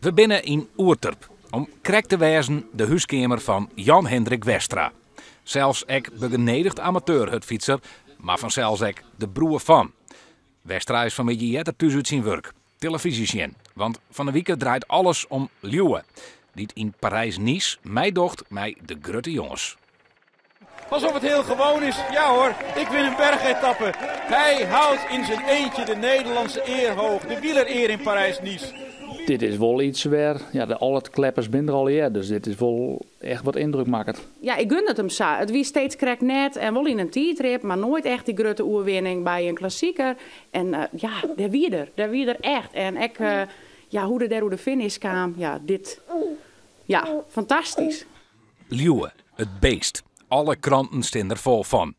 We binnen in Oerterp om krek te wijzen de huiskamer van Jan Hendrik Westra. Zelfs ik begenedigd fietser, maar vanzelfs ik de broer van. Westra is vanwege jetter thuis uit zijn werk. Televisie want van de week draait alles om Leeuwen. Die in Parijs-Nice mij docht mij de grote jongens. Alsof het heel gewoon is. Ja hoor, ik win een bergetappe. Hij houdt in zijn eentje de Nederlandse eer hoog. De wielereer in Parijs-Nice. Dit is wel iets waar, ja, de, al het kleppers minder al hier, dus dit is wel echt wat indrukmakend. Ja, ik gun het hem zo. Het wie steeds krek net en wel in een T-trip, maar nooit echt die grote oerwinning bij een klassieker. En uh, ja, daar wie er, daar wie er echt. En ik, uh, ja, hoe de daar hoe de finish kwam, ja, dit, ja, fantastisch. Leeuwen, het beest. Alle kranten staan er vol van.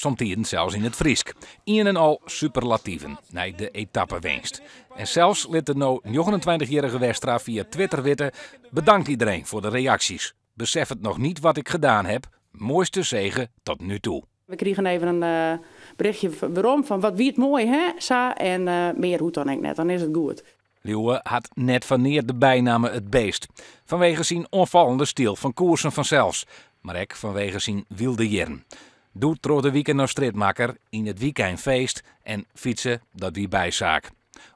Somtijden zelfs in het Friesk. Een en al superlatieven, nee, de etappewinst. En zelfs liet de nou 29-jarige Westra via Twitter witten... bedankt iedereen voor de reacties. Besef het nog niet wat ik gedaan heb. Mooiste zegen tot nu toe. We kregen even een uh, berichtje waarom, van wat wie het mooi hè, Sa, en uh, meer hoe dan ik net, dan is het goed. Leeuwen had net wanneer de bijnamen het beest. Vanwege zijn onvallende stil van koersen vanzelfs. Maar ook vanwege zijn wilde jern. Doet tro de weekend nog streetmaker in het weekend feest en fietsen dat wie bijzaak.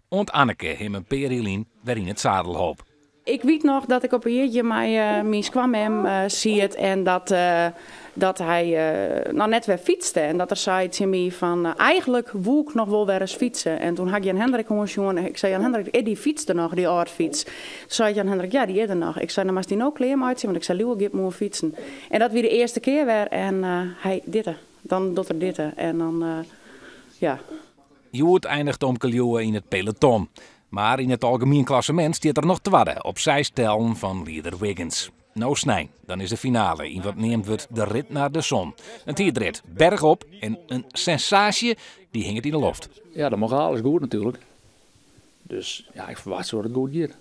Ont Anneke hem een perilien waarin het zadelhoop. Ik weet nog dat ik op een jeetje mij uh, kwam hem uh, zie het en dat, uh, dat hij uh, nou net weer fietste. En dat er zei mij van eigenlijk woe ik nog wel weer eens fietsen. En toen had Jan Hendrik jongen, ik zei Jan Hendrik, die fietste nog, die oude fiets. Toen zei Jan Hendrik, ja die is er nog. Ik zei, dan nou, moest die ook kleer uitzien, want ik zei, ik moet fietsen. En dat weer de eerste keer weer en hij dit dan doet er dit en dan, ja. Joert eindigt Omke Leeuwen in het peloton. Maar in het algemeen klassement staat er nog te wadden op zij stellen van Leader Wiggins. No snij, dan is de finale. In wat neemt wordt de rit naar de zon. Een tierdrit, bergop en een sensatie die hing het in de loft. Ja, de moraal is goed natuurlijk. Dus ja, ik verwacht zo dat het goed gaat.